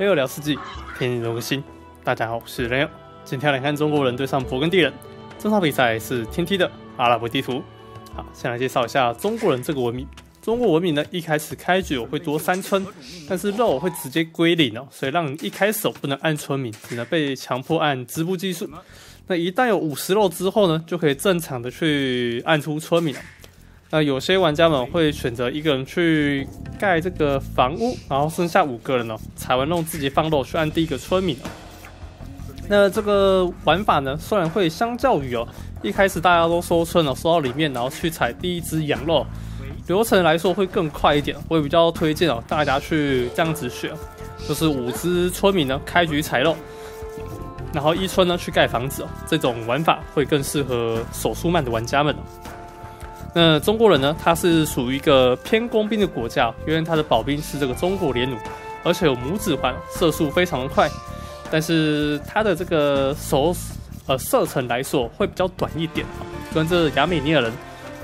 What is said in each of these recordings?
雷欧聊世纪，陪你留个心。大家好，我是雷欧。今天来看中国人对上勃艮第人，这场比赛是天梯的阿拉伯地图。好，先来介绍一下中国人这个文明。中国文明呢，一开始开局会多三村，但是肉会直接归零哦，所以让你一开始不能按村民，只能被强迫按织布技术。那一旦有五十肉之后呢，就可以正常的去按出村民了。那有些玩家们会选择一个人去盖这个房屋，然后剩下五个人呢，才玩弄自己放肉去按第一个村民。那这个玩法呢，虽然会相较于哦，一开始大家都收村了，收到里面，然后去采第一只羊肉，流程来说会更快一点。我也比较推荐哦，大家去这样子选，就是五只村民呢开局采肉，然后一村呢去盖房子哦，这种玩法会更适合手速慢的玩家们哦。那中国人呢？他是属于一个偏工兵的国家，因为他的保兵是这个中国连弩，而且有拇指环，射速非常的快。但是他的这个手呃射程来说会比较短一点啊，跟这亚美尼亚人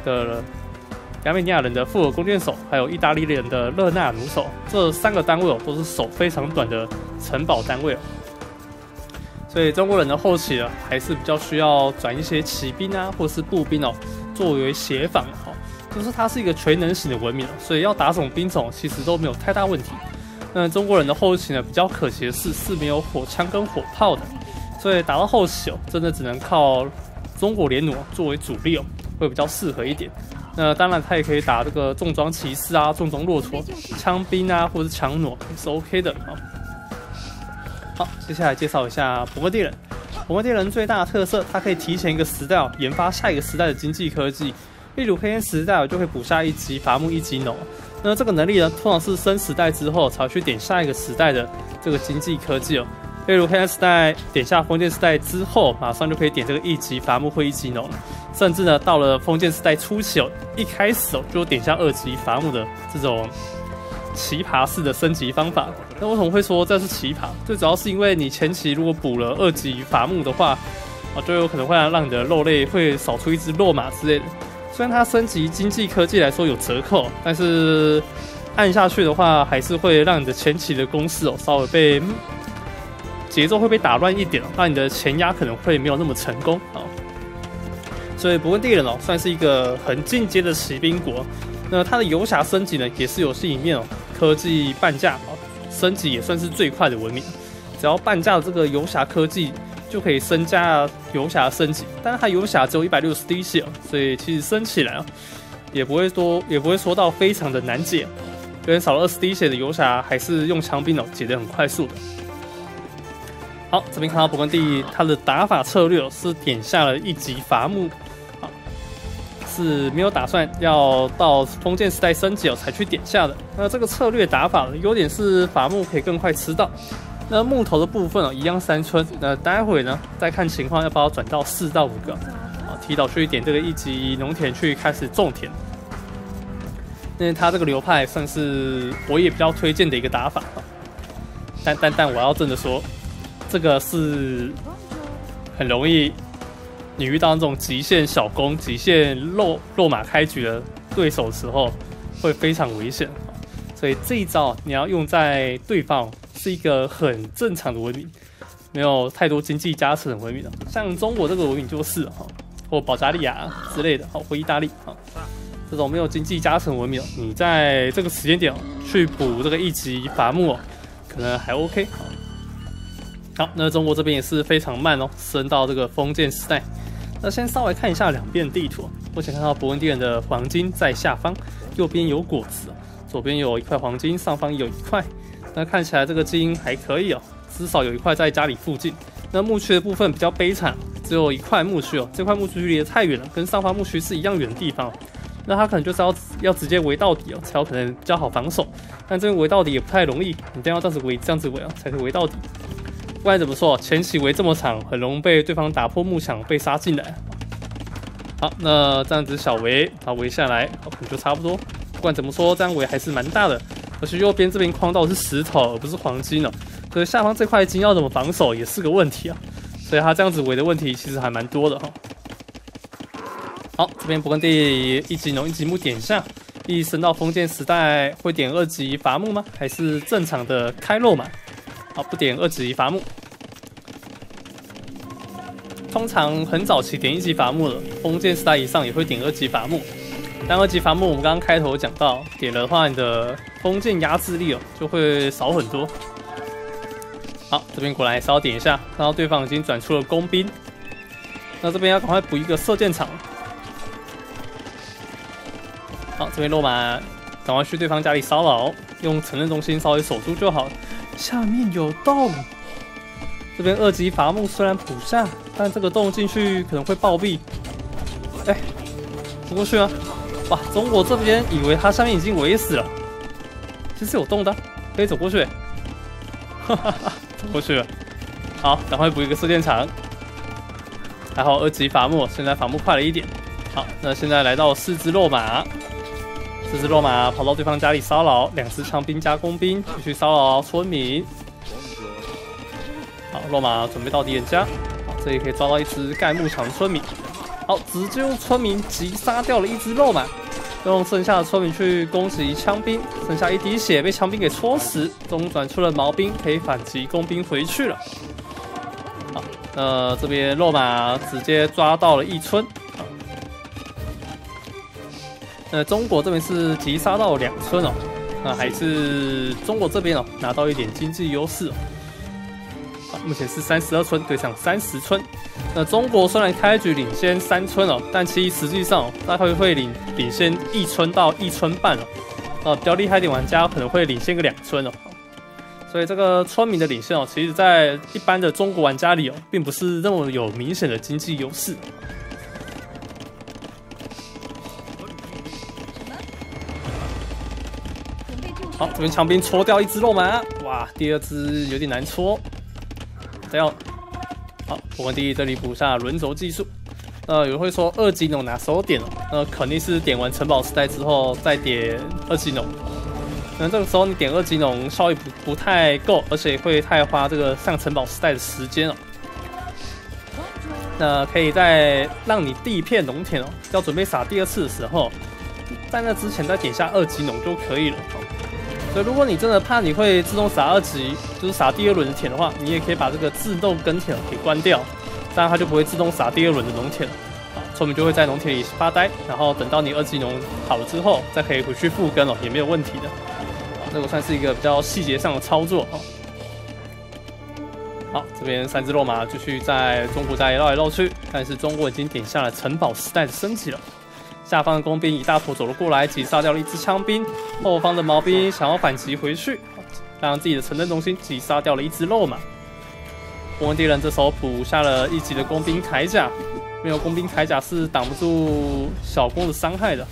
的亚美尼亚人的复合弓箭手，还有意大利人的勒那弩手这三个单位哦，都是手非常短的城堡单位哦。所以中国人的后期啊，还是比较需要转一些骑兵啊，或是步兵哦。作为协防哈，就是它是一个全能型的文明，所以要打这种兵种其实都没有太大问题。那中国人的后期呢，比较可惜的是是没有火枪跟火炮的，所以打到后期哦，真的只能靠中国连弩作为主力哦，会比较适合一点。那当然，他也可以打这个重装骑士啊、重装骆驼、枪兵啊，或者是强弩也是 OK 的啊。好，接下来介绍一下勃艮第人。勃艮第人最大的特色，它可以提前一个时代哦，研发下一个时代的经济科技。例如黑岩时代，就会补下一级伐木一级农。那这个能力呢，通常是生时代之后才去点下一个时代的这个经济科技哦。例如黑岩时代点下封建时代之后，马上就可以点这个一级伐木会一级农。甚至呢，到了封建时代初期哦，一开始哦就点下二级伐木的这种。奇葩式的升级方法，那为什么会说这是奇葩？最主要是因为你前期如果补了二级伐木的话，啊，就有可能会让你的肉类会少出一只落马之类的。虽然它升级经济科技来说有折扣，但是按下去的话，还是会让你的前期的攻势哦稍微被节奏会被打乱一点，让你的前压可能会没有那么成功啊。所以勃艮第人哦，算是一个很进阶的骑兵国。那它的游侠升级呢，也是游戏里面哦。科技半价啊，升级也算是最快的文明。只要半价的这个游侠科技就可以升价游侠升级，但是它游侠只有一百六十滴血，所以其实升起来啊也不会多，也不会说到非常的难解。因为少了二十滴血的游侠还是用枪兵哦解得很快速的。好，这边看到勃艮第他的打法策略是点下了一级伐木。是没有打算要到封建时代升级哦才去点下的。那这个策略打法的优点是伐木可以更快吃到。那木头的部分哦，一样三村。那待会呢再看情况要不要转到四到五个啊，提早去点这个一级农田去开始种田。那他这个流派算是我也比较推荐的一个打法。但但但我要真的说，这个是很容易。你遇到那种极限小攻、极限落落马开局的对手时候，会非常危险。所以这一招你要用在对方是一个很正常的文明，没有太多经济加成的文明的，像中国这个文明就是哈，或保加利亚之类的，好或意大利哈，这种没有经济加成文明，你在这个时间点去补这个一级伐木，可能还 OK。好，那中国这边也是非常慢哦，升到这个封建时代。那先稍微看一下两边地图，目前看到勃艮第人的黄金在下方，右边有果子，左边有一块黄金，上方有一块。那看起来这个基因还可以哦，至少有一块在家里附近。那墓区的部分比较悲惨，只有一块墓区哦，这块墓区距离得太远了，跟上方墓区是一样远的地方。那他可能就是要要直接围到底哦，才有可能比较好防守。但这边围到底也不太容易，你都要这样子围，这样子围啊，才可以围到底。不管怎么说，前期围这么长，很容易被对方打破木墙，被杀进来。好，那这样子小围，它围下来，可能就差不多。不管怎么说，这样围还是蛮大的。而且右边这边框到是石头，而不是黄金了，所以下方这块金要怎么防守也是个问题啊。所以他这样子围的问题其实还蛮多的哈。好，这边勃艮第一级农一级木点下，一升到封建时代会点二级伐木吗？还是正常的开肉嘛？好，不点二级伐木。通常很早期点一级伐木了，封建时代以上也会点二级伐木。但二级伐木我们刚刚开头讲到，点的话你的封建压制力哦就会少很多。好，这边果然还是要点一下，看到对方已经转出了工兵，那这边要赶快补一个射箭场。好，这边落马，赶快去对方家里骚扰，用城镇中心稍微守住就好。下面有洞。这边二级伐木虽然补上，但这个洞进去可能会暴毙。哎，走过去啊！哇，中国这边以为它下面已经围死了，其实有洞的，可以走过去。哈哈哈，走过去了。好，赶快补一个射箭场。还好二级伐木，现在伐木快了一点。好，那现在来到四只落马，这只落马跑到对方家里骚扰，两只枪兵加工兵继续骚扰村民。落马准备到敌人家，好，这里可以抓到一只盖牧场的村民。好，直接用村民击杀掉了一只肉马，用剩下的村民去攻击枪兵，剩下一滴血被枪兵给戳死，中转出了毛兵，可以反击工兵回去了。好，呃，这边肉马直接抓到了一村。呃，中国这边是击杀到两村哦，那还是中国这边哦拿到一点经济优势哦。目前是三十二村对上三十村，那中国虽然开局领先三村哦，但其实实际上大概会领领先一村到一村半哦，呃，比较厉害点玩家可能会领先个两村哦，所以这个村民的领先哦，其实在一般的中国玩家里哦，并不是那么有明显的经济优势。好，这边枪兵戳掉一只肉马，哇，第二只有点难戳。这样，好，我们第一这里补下轮轴技术。呃，有人会说二级农哪时候点哦？那肯定是点完城堡时代之后再点二级农。那这个时候你点二级农效益不不太够，而且会太花这个上城堡时代的时间哦。那可以在让你第一片农田哦要准备撒第二次的时候，在那之前再点下二级农就可以了。所以，如果你真的怕你会自动撒二级，就是撒第二轮的田的话，你也可以把这个自动耕田给关掉，这样它就不会自动撒第二轮的农田了。啊，村民就会在农田里发呆，然后等到你二级农好了之后，再可以回去复耕了，也没有问题的。啊，这个算是一个比较细节上的操作哦。好，这边三只落马继续在中国家里绕来绕去，但是中国已经点下了城堡时代的升级了。下方的工兵一大坨走了过来，击杀掉了一支枪兵。后方的毛兵想要反击回去，让自己的城镇中心击杀掉了一只肉马。波纹敌人这时候补下了一级的工兵铠甲，没有工兵铠甲是挡不住小弓的伤害的。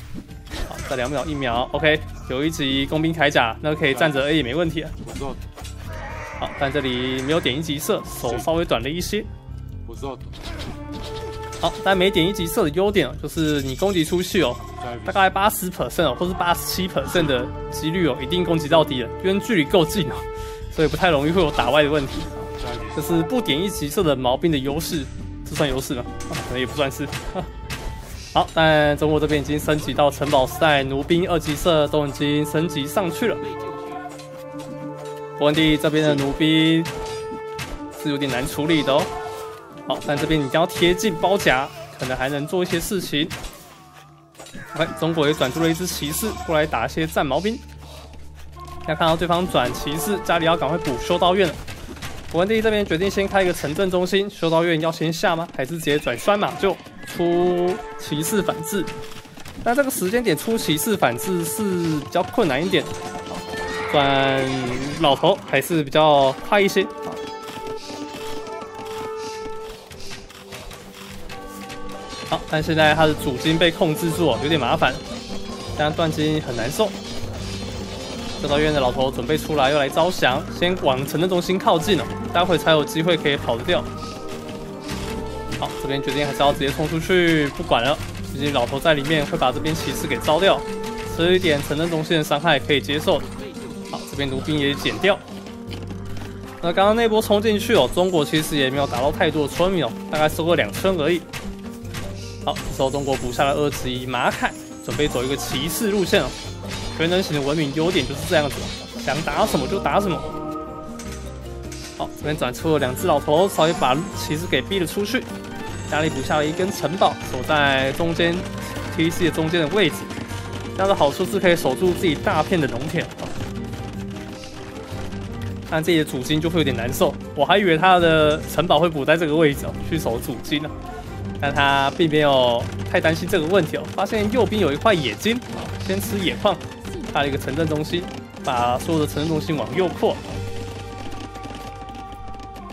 好，再两秒一秒，OK，有一级工兵铠甲，那可以站着 A 也没问题。好，但这里没有点一级射，手稍微短了一些。好，但没点一级射的优点哦，就是你攻击出去哦，大概八十 percent 哦，或是八十七 percent 的几率哦，一定攻击到敌人，因为距离够近哦，所以不太容易会有打歪的问题。这是不点一级射的毛病的优势，这算优势吗？啊可能也不算是。好，但中国这边已经升级到城堡时代，弩兵二级射都已经升级上去了。文帝这边的弩兵是有点难处理的哦。好，但这边你将要贴近包夹，可能还能做一些事情。哎，中国也转出了一支骑士过来打一些战矛兵。要看到对方转骑士，家里要赶快补修道院了。文帝这边决定先开一个城镇中心，修道院要先下吗？还是直接转拴马就出骑士反制？那这个时间点出骑士反制是比较困难一点。转老头还是比较快一些。但现在他的主金被控制住，有点麻烦，这样断金很难受。修道院的老头准备出来，又来招降，先往城镇中心靠近了，待会才有机会可以跑得掉。好，这边决定还是要直接冲出去，不管了，毕竟老头在里面会把这边骑士给招掉，吃一点城镇中心的伤害可以接受。好，这边弩兵也减掉。那刚刚那波冲进去哦，中国其实也没有打到太多的村民哦，大概收个两村而已。好，这时候中国补下了二级马凯，准备走一个骑士路线哦。全能型的文明优点就是这样子，想打什么就打什么。好，这边转出了两只老头，稍微把骑士给逼了出去。家里补下了一根城堡，守在中间 T C 的中间的位置。这样的好处是可以守住自己大片的农田。但自己的主金就会有点难受。我还以为他的城堡会补在这个位置哦，去守主金呢。但他并没有太担心这个问题哦。发现右边有一块野金，先吃野矿，开了一个城镇中心，把所有的城镇中心往右扩。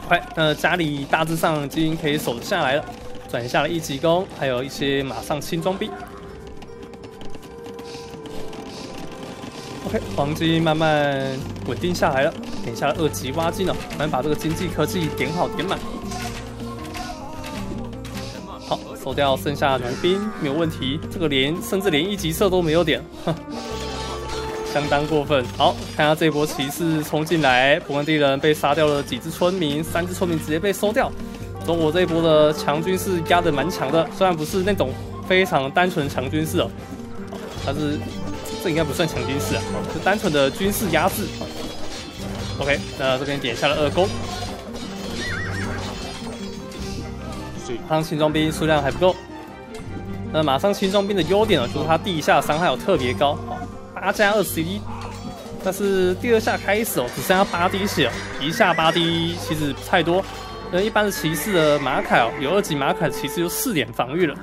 快，那家里大致上已经可以守下来了。转下了一级弓，还有一些马上轻装兵。OK，黄金慢慢稳定下来了。点下了二级挖金了，我们把这个经济科技点好点满。收掉剩下的农兵没有问题。这个连甚至连一级射都没有点，哼，相当过分。好，看下这一波骑士冲进来，勃艮第人被杀掉了几只村民，三只村民直接被收掉。中国这一波的强军是压的蛮强的，虽然不是那种非常单纯强军事哦，但是这应该不算强军事啊，是单纯的军事压制。OK，那这边点下了二勾，马上轻装兵数量还不够。那马上轻装兵的优点呢，就是它第一下伤害有特别高，八加二十一，但是第二下开始哦，只剩下八滴血，一下八滴其实不太多。那一般的骑士的马凯哦，有二级马凯骑士就四点防御了，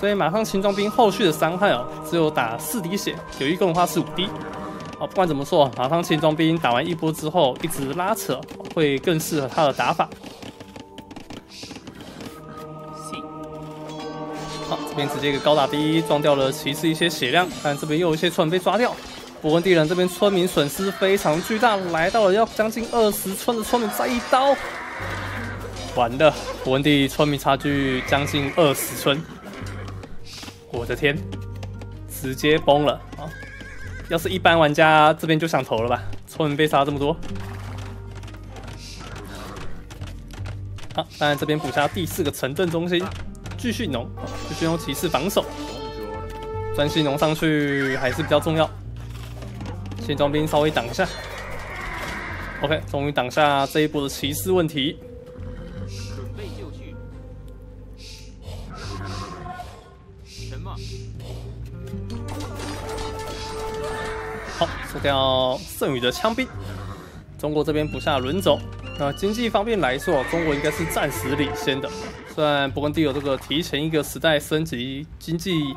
所以马上轻装兵后续的伤害哦，只有打四滴血，有一共的话是五滴。哦，不管怎么说，马上轻装兵打完一波之后一直拉扯，会更适合他的打法。这边直接一个高打低撞掉了骑士一些血量，但这边又有一些村民被抓掉。勃艮第人这边村民损失非常巨大，来到了要将近二十村的村民再一刀。完了，勃艮第村民差距将近二十村，我的天，直接崩了啊！要是一般玩家这边就想投了吧，村民被杀这么多。好，当然这边补下第四个城镇中心，继续农，继续用骑士防守，专心农上去还是比较重要。先装兵稍微挡一下，OK，终于挡下这一波的骑士问题。准备就绪。什么好，收掉剩余的枪兵。中国这边补下轮走。那经济方面来说，中国应该是暂时领先的。虽然勃艮第有这个提前一个时代升级经济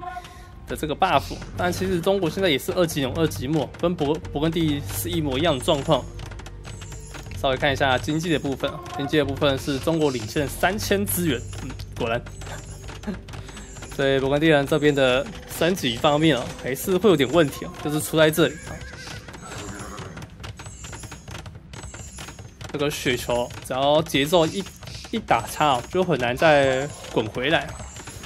的这个 buff，但其实中国现在也是二级勇二级末，跟勃勃艮第是一模一样的状况。稍微看一下经济的部分，经济的部分是中国领先三千资源。嗯，果然。所以勃艮第人这边的。升级方面啊，还是会有点问题啊，就是出在这里啊。这个雪球只要节奏一一打差，就很难再滚回来。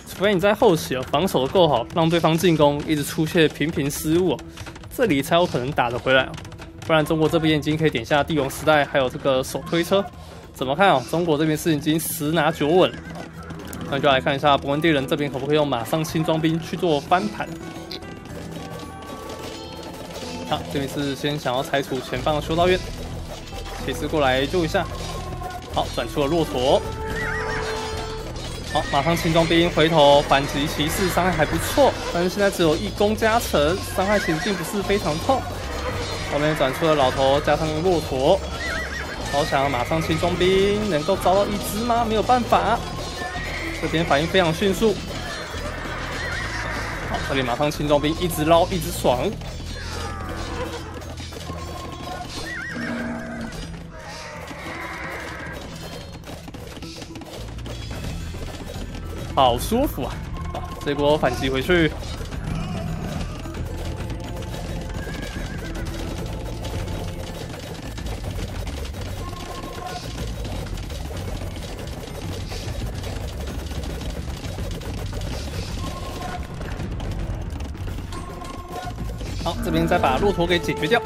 除非你在后期啊防守的够好，让对方进攻一直出现频频失误，这里才有可能打得回来。不然中国这边已经可以点下帝王时代，还有这个手推车。怎么看啊？中国这边是已经十拿九稳。那就来看一下勃艮第人这边可不可以用马上轻装兵去做翻盘。好，这边是先想要拆除前方的修道院，骑士过来救一下。好，转出了骆驼。好，马上轻装兵回头反击骑士，伤害还不错，但是现在只有一攻加成，伤害其实并不是非常痛。后面转出了老头加上骆驼，好想要马上轻装兵能够招到一只吗？没有办法。这边反应非常迅速，好，这里马上轻装兵一直捞，一直爽，好舒服啊！这波反击回去。好这边再把骆驼给解决掉，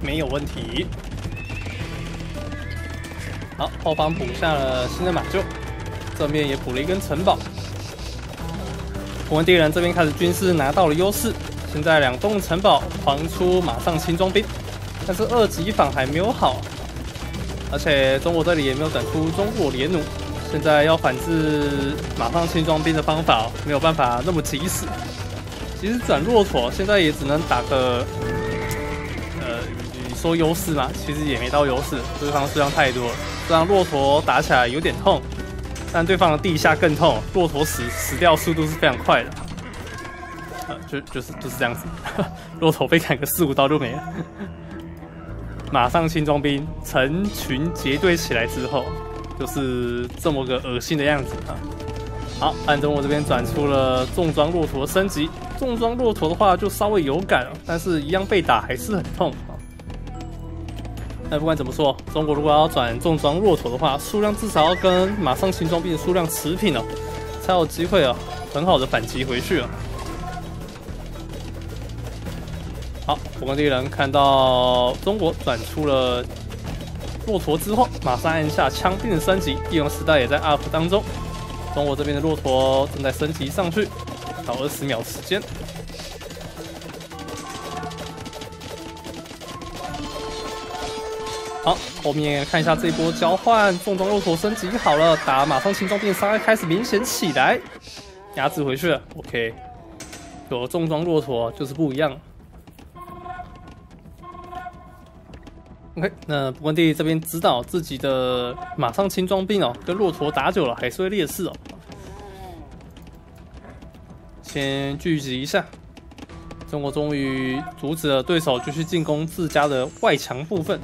没有问题。好，后方补下了新的马厩，正面也补了一根城堡。我们敌人这边开始军事拿到了优势，现在两栋城堡狂出马上轻装兵，但是二级反还没有好。而且中国这里也没有转出中国连弩，现在要反制马上轻装兵的方法没有办法那么及时。其实转骆驼现在也只能打个，呃，你说优势嘛，其实也没到优势，对方数量太多，这让骆驼打起来有点痛，但对方的地下更痛，骆驼死死掉速度是非常快的，呃，就就是就是这样子，骆驼被砍个四五刀就没了。马上轻装兵成群结队起来之后，就是这么个恶心的样子啊！好，暗中我这边转出了重装骆驼升级，重装骆驼的话就稍微有感，但是一样被打还是很痛啊。那不管怎么说，中国如果要转重装骆驼的话，数量至少要跟马上轻装兵的数量持平哦，才有机会啊，很好的反击回去啊。好，火光敌人看到中国转出了骆驼之后，马上按下枪兵的升级，帝王时代也在 up 当中。中国这边的骆驼正在升级上去，到二十秒时间。好，后面看一下这一波交换，重装骆驼升级好了，打马上轻装兵伤害开始明显起来，压制回去。OK，有重装骆驼就是不一样。OK，那不关帝这边知道自己的马上轻装兵哦，跟骆驼打久了还是会劣势哦。先聚集一下，中国终于阻止了对手继续进攻自家的外墙部分。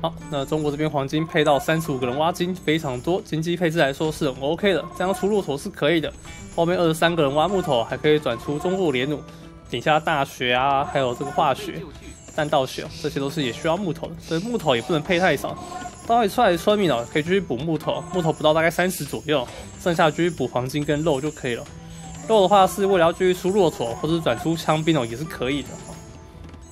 好，那中国这边黄金配到三十五个人挖金非常多，经济配置来说是很 OK 的，这样出骆驼是可以的。后面二十三个人挖木头，还可以转出中路连弩。底下大学啊，还有这个化学、弹道学，这些都是也需要木头的，所以木头也不能配太少。到里出来村民了，可以继续补木头，木头补到大概三十左右，剩下继续补黄金跟肉就可以了。肉的话是为了要继续出骆驼或者转出枪兵哦，也是可以的。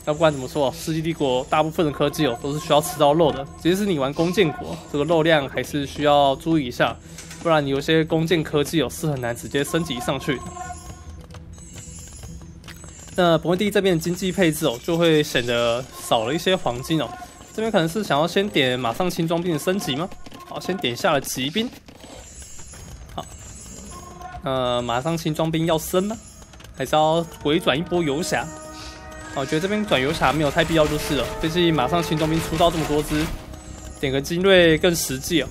那不管怎么说，世纪帝国大部分的科技哦都是需要吃到肉的，即使你玩弓箭国，这个肉量还是需要注意一下，不然你有些弓箭科技哦是很难直接升级上去。那伯恩第这边的经济配置哦，就会显得少了一些黄金哦。这边可能是想要先点马上轻装兵的升级吗？好，先点下了骑兵。好，呃，马上轻装兵要升吗？还是要回转一波游侠？我觉得这边转游侠没有太必要就是了。毕竟马上轻装兵出到这么多只，点个精锐更实际哦。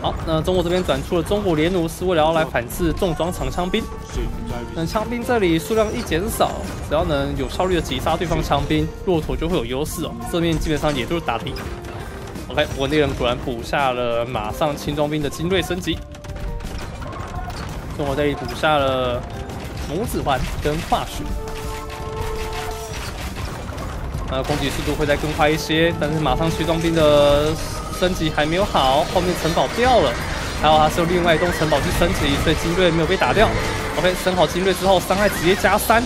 好，那中国这边转出了中国连弩，是为了要来反制重装长枪兵。那枪兵这里数量一减少，只要能有效率的击杀对方枪兵，骆驼就会有优势哦。这面基本上也都是打平。OK，我那人果然补下了马上轻装兵的精锐升级。中国这里补下了拇指环跟化学。呃，攻击速度会再更快一些，但是马上轻装兵的。升级还没有好，后面城堡掉了，还好他是用另外一栋城堡去升级，所以精锐没有被打掉。OK，升好精锐之后，伤害直接加三，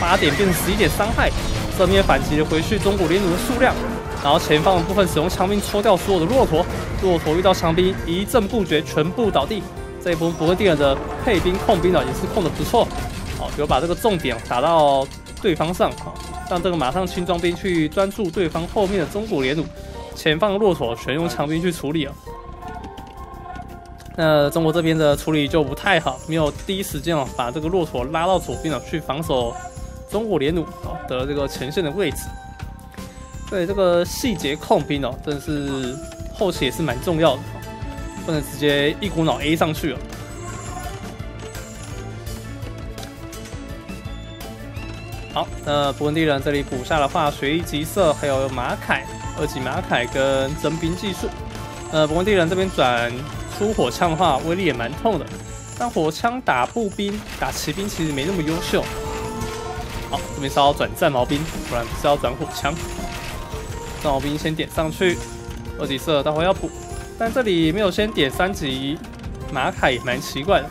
八点变成十一点伤害。正面反击回去中古连弩的数量，然后前方的部分使用枪兵戳掉所有的骆驼，骆驼遇到枪兵一阵不绝，全部倒地。这一波不会敌人的配兵控兵呢，也是控的不错。好，有把这个重点打到对方上，好，让这个马上轻装兵去专注对方后面的中古连弩。前方的骆驼全用强兵去处理了，那中国这边的处理就不太好，没有第一时间哦把这个骆驼拉到左边了去防守中国连弩哦的这个前线的位置。对这个细节控兵哦，真的是后期也是蛮重要的，不能直接一股脑 A 上去了。好，那伯恩地人这里补下了化学一级色，还有马凯。二级马凯跟增兵技术，呃，不过地人这边转出火枪的话，威力也蛮痛的。但火枪打步兵、打骑兵其实没那么优秀。好，这边是要转战矛兵，不然不是要转火枪。战矛兵先点上去，二级色待会要补，但这里没有先点三级马凯也蛮奇怪的。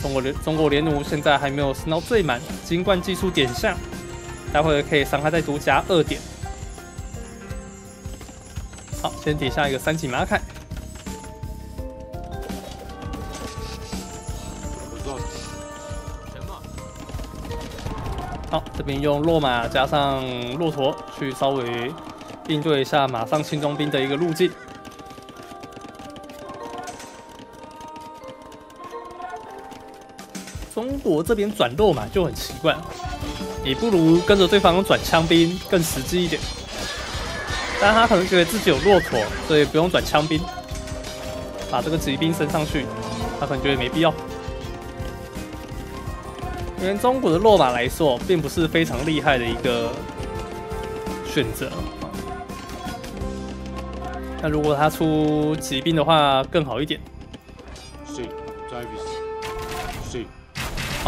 中国联中国连弩现在还没有升到最满，金冠技术点下。待会可以伤害再多加二点。好，先点下一个三级马凯。好，这边用落马加上骆驼去稍微应对一下马上轻装兵的一个路径。中国这边转落马就很奇怪，你不如跟着对方转枪兵更实际一点。但他可能觉得自己有骆驼，所以不用转枪兵，把这个骑兵升上去，他可能觉得没必要。因为中国的落马来说，并不是非常厉害的一个选择。那如果他出骑兵的话，更好一点。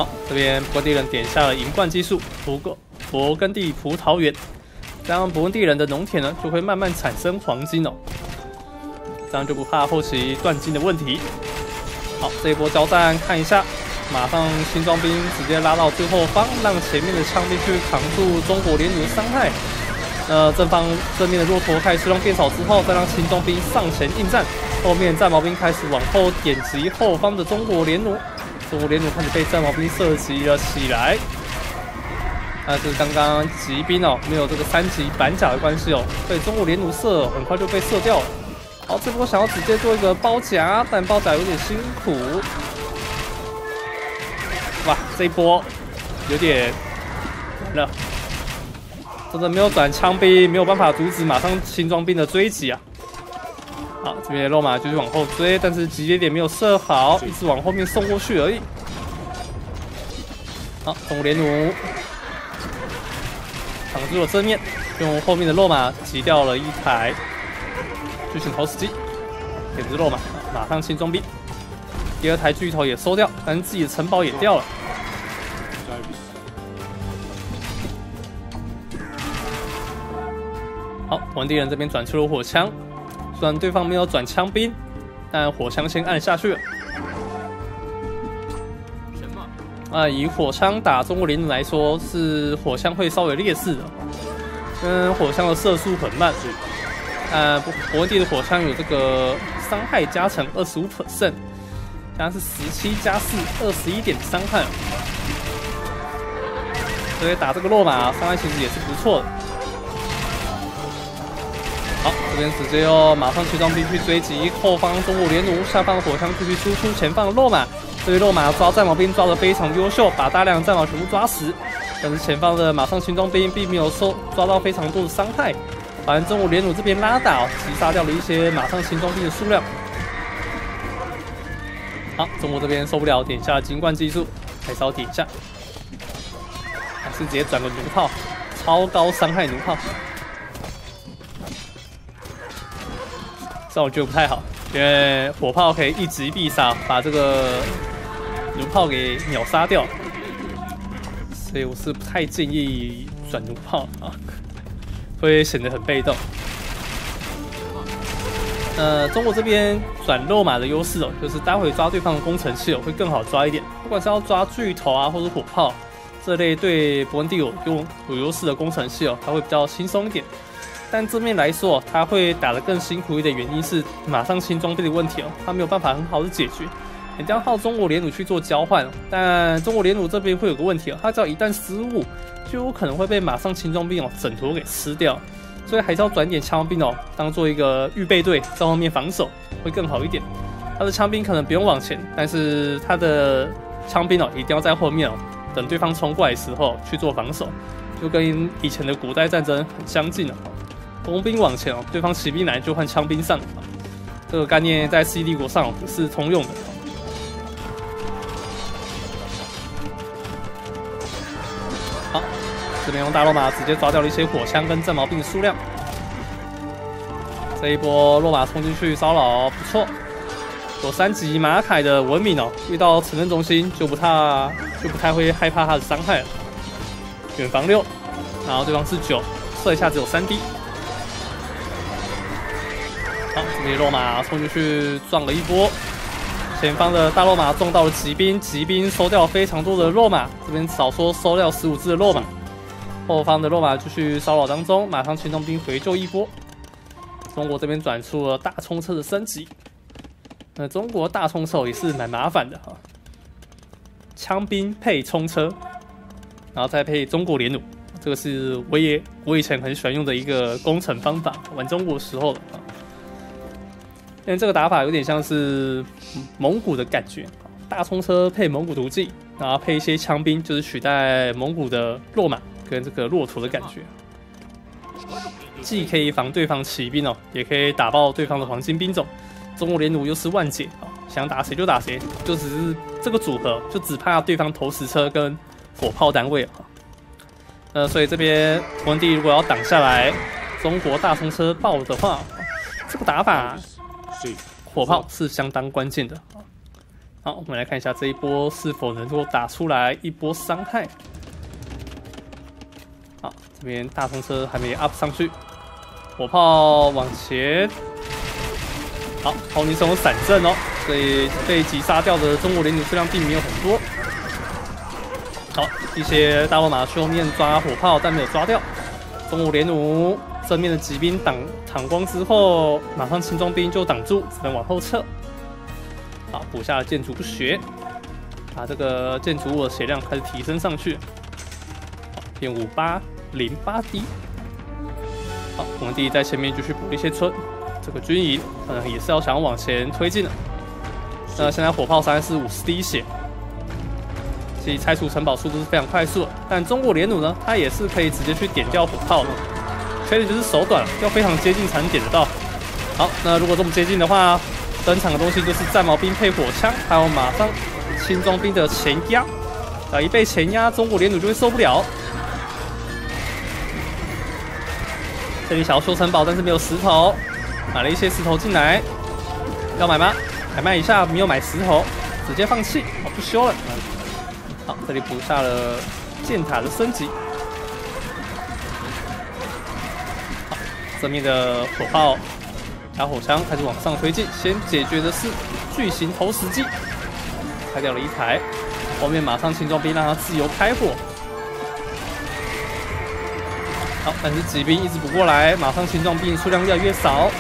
好，这边勃地人点下了银冠技术，不过勃艮第葡萄园，这样勃艮第人的农田呢，就会慢慢产生黄金哦。这样就不怕后期断金的问题。好，这一波交战看一下。马上轻装兵直接拉到最后方，让前面的枪兵去扛住中国连弩的伤害。那正方正面的骆驼开始用变少之后，再让轻装兵上前应战。后面战矛兵开始往后点击后方的中国连弩，中国连弩开始被战矛兵射击了起来。但是刚刚骑兵哦，没有这个三级板甲的关系哦，被中国连弩射很快就被射掉了。好，这波想要直接做一个包夹，但包夹有点辛苦。哇，这一波有点了，真的没有转枪兵，没有办法阻止马上轻装兵的追击啊！好，这边肉马继续往后追，但是集结点没有设好，一直往后面送过去而已。好，中连弩挡住了正面，用后面的肉马击掉了一台巨型投石机，点子肉马，马上清装兵。第二台巨头也收掉，但是自己的城堡也掉了。好，王地人这边转出了火枪，虽然对方没有转枪兵，但火枪先按下去了。啊，以火枪打中国连弩来说，是火枪会稍微劣势的，跟火枪的射速很慢。呃，不，国地的火枪有这个伤害加成二十五 percent。它是十七加四，二十一点伤害，所以打这个落马伤害其实也是不错的。这边直接用马上驱装兵去追击后方中路连弩，下方火枪继续输出前方的落马，这边落马抓战矛兵抓的非常优秀，把大量战矛全部抓死。但是前方的马上轻装兵并没有受抓到非常多的伤害，反正中路连弩这边拉倒，击杀掉了一些马上轻装兵的数量。好，中路这边受不了，点下金冠技术，还是要点一下，还是直接转个弩炮，超高伤害弩炮，这我觉得不太好，因为火炮可以一击必杀，把这个弩炮给秒杀掉，所以我是不太建议转弩炮啊，会显得很被动。呃，中国这边转肉马的优势哦，就是待会抓对方的工程器哦，会更好抓一点。不管是要抓巨头啊，或者火炮这类对伯恩蒂有用有优势的工程器哦，它会比较轻松一点。但正面来说，它会打得更辛苦一点，原因是马上新装备的问题哦，它没有办法很好的解决。你要靠中国连弩去做交换，但中国连弩这边会有个问题哦，它只要一旦失误，就有可能会被马上轻装兵哦整坨给吃掉。所以还是要转点枪兵哦，当做一个预备队在后面防守会更好一点。他的枪兵可能不用往前，但是他的枪兵哦一定要在后面哦，等对方冲过来的时候去做防守，就跟以前的古代战争很相近了。工兵往前哦，对方骑兵来就换枪兵上，这个概念在 C 帝国上是通用的。好这边用大罗马直接抓掉了一些火枪跟战矛兵的数量。这一波罗马冲进去骚扰不错，有三级马凯的文明哦，遇到城镇中心就不太就不太会害怕他的伤害了。远防六，然后对方是九，射一下只有三滴。这边罗马冲进去撞了一波，前方的大罗马撞到了骑兵，骑兵收掉非常多的罗马，这边少说收掉十五只的罗马。后方的落马继续骚扰当中，马上轻装兵回救一波。中国这边转出了大冲车的升级，那中国大冲车也是蛮麻烦的哈，枪兵配冲车，然后再配中国连弩，这个是我也我以前很喜欢用的一个工程方法，玩中国时候的。因为这个打法有点像是蒙古的感觉，大冲车配蒙古毒计，然后配一些枪兵，就是取代蒙古的骆马跟这个骆驼的感觉，既可以防对方骑兵哦，也可以打爆对方的黄金兵种。中国连弩又是万解啊，想打谁就打谁，就只是这个组合，就只怕对方投石车跟火炮单位啊。呃，所以这边文帝如果要挡下来，中国大冲车爆的话，这个打法。火炮是相当关键的好，我们来看一下这一波是否能够打出来一波伤害。好，这边大风车还没 up 上去，火炮往前。好，红泥松闪阵哦，所以被击杀掉的中国联弩数量并没有很多。好，一些大罗马去后面抓火炮，但没有抓掉中国联弩。正面的骑兵挡挡光之后，马上轻装兵就挡住，只能往后撤。好，补下了建筑学，把这个建筑物的血量开始提升上去。好，变五八零八滴。好，我们第一在前面继续补一些村，这个军营可能也是要想往前推进的。那现在火炮三是五十滴血，其实拆除城堡速度是非常快速的。但中国连弩呢，它也是可以直接去点掉火炮的。缺点就是手短，要非常接近才能点得到。好，那如果这么接近的话，登场的东西就是战矛兵配火枪，还有马上轻装兵的前压。啊，一被前压，中国联弩就会受不了。这里想要修城堡，但是没有石头，买了一些石头进来，要买吗？还卖一下，没有买石头，直接放弃，我不修了。好，这里补下了箭塔的升级。正面的火炮加火枪开始往上推进，先解决的是巨型投石机，拆掉了一台，后面马上轻装兵让他自由开火。好，但是骑兵一直补过来，马上轻装兵数量越来越少。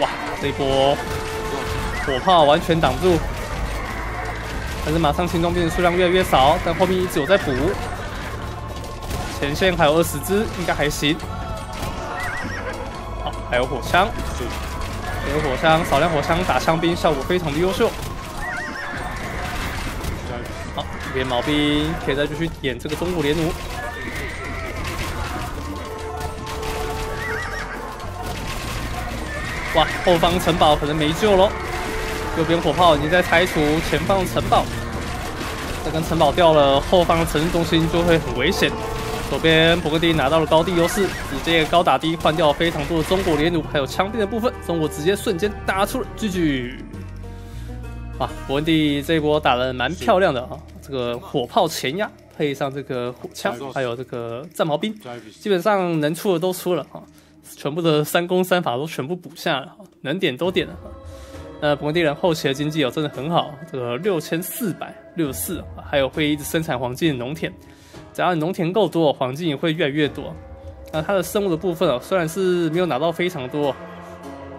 哇，这一波火炮完全挡住，但是马上轻装兵的数量越来越少，但后面一直有在补。前线还有二十只，应该还行。好，还有火枪，还有火枪，少量火枪打枪兵效果非常的优秀。好，这边毛兵可以再继续点这个中国联弩。哇，后方城堡可能没救喽。右边火炮已经在拆除前方城堡，这根城堡掉了，后方城市中心就会很危险。左边勃艮第拿到了高地优势，直接高打低换掉非常多的中国连弩，还有枪兵的部分，中国直接瞬间打出了 GG。哇，勃艮第这一波打的蛮漂亮的啊！这个火炮前压配上这个火枪，还有这个战矛兵，基本上能出的都出了啊，全部的三攻三法都全部补下了，能点都点了。那勃艮第人后期的经济哦真的很好，这个六千四百六十四，还有会一直生产黄金的农田。只要你农田够多，黄金也会越来越多。那它的生物的部分哦，虽然是没有拿到非常多，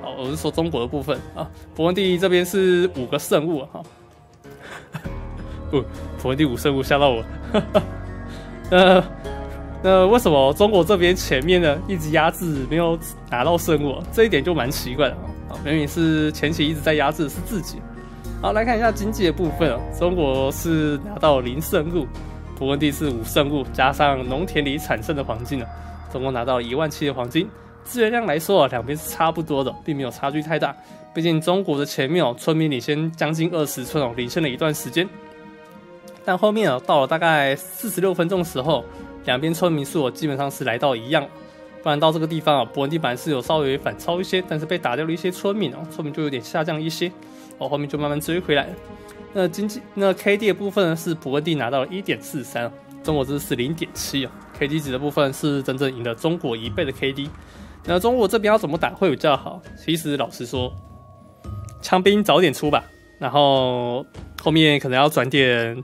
哦，我是说中国的部分啊。勃艮第这边是五个圣物哈，不，勃艮第五圣物吓到我。那那为什么中国这边前面呢一直压制没有拿到圣物？这一点就蛮奇怪的啊。明明是前期一直在压制是自己。好，来看一下经济的部分啊，中国是拿到零圣物。勃艮第是五圣物，加上农田里产生的黄金呢，总共拿到一万七的黄金。资源量来说啊，两边是差不多的，并没有差距太大。毕竟中国的前面哦，村民领先将近二十村哦，领先了一段时间。但后面啊，到了大概四十六分钟时候，两边村民数基本上是来到一样。不然到这个地方啊，勃艮第版是有稍微反超一些，但是被打掉了一些村民哦，村民就有点下降一些。哦，后面就慢慢追回来了。那经济那 K D 的部分呢？是普艮第拿到了一点四三，中国这是零点七啊。K D 值的部分是真正赢了中国一倍的 K D。那中国这边要怎么打会比较好？其实老实说，枪兵早点出吧，然后后面可能要转点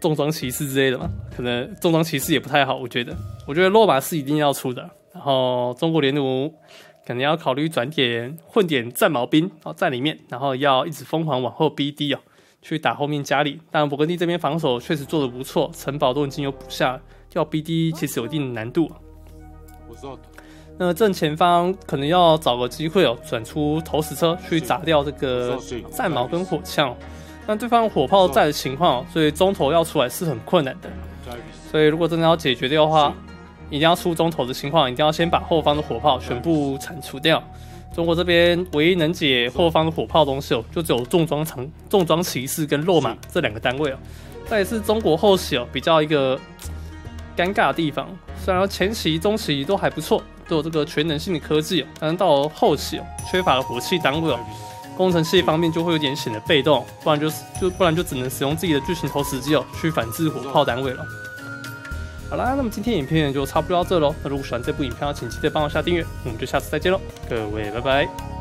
重装骑士之类的嘛。可能重装骑士也不太好，我觉得。我觉得落马是一定要出的，然后中国联弩可能要考虑转点混点战矛兵哦在里面，然后要一直疯狂往后逼低哦，去打后面家里。但，勃艮第这边防守确实做的不错，城堡都已经有补下，要逼低其实有一定的难度。我知道。那正前方可能要找个机会哦，转出投石车去砸掉这个战矛跟火枪。但对方火炮在的情况，所以中投要出来是很困难的。所以如果真的要解决掉的话，一定要出中投的情况，一定要先把后方的火炮全部铲除掉。中国这边唯一能解后方的火炮东西哦，就只有重装长重装骑士跟落马这两个单位哦。这也是中国后期哦比较一个尴尬的地方。虽然前期、中期都还不错，都有这个全能性的科技哦，但是到了后期哦，缺乏了火器单位哦。工程器方面就会有点显得被动，不然就是就不然就只能使用自己的巨型投石机哦去反制火炮单位了。好啦，那么今天影片就差不多到这喽。那如果喜欢这部影片，请记得帮我下订阅，我们就下次再见喽，各位拜拜。